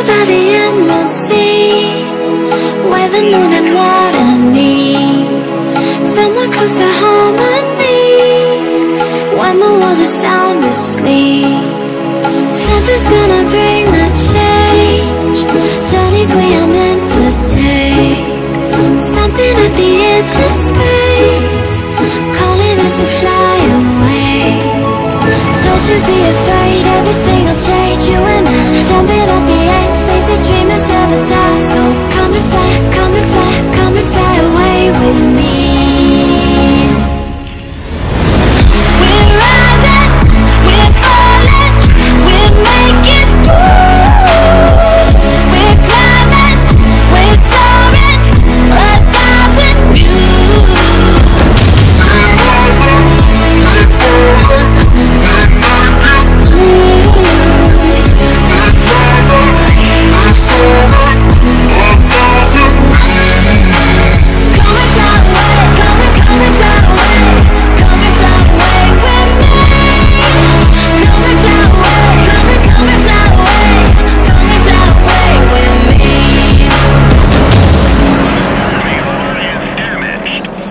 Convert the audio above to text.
By the emerald sea Where the moon and water meet. Somewhere harmony When the sound asleep. Something's gonna bring the change Journeys we are meant to take. Something at the edge of space Calling us to fly away. Don't you be afraid, everything will change. You and I, jumping off die So come and fly,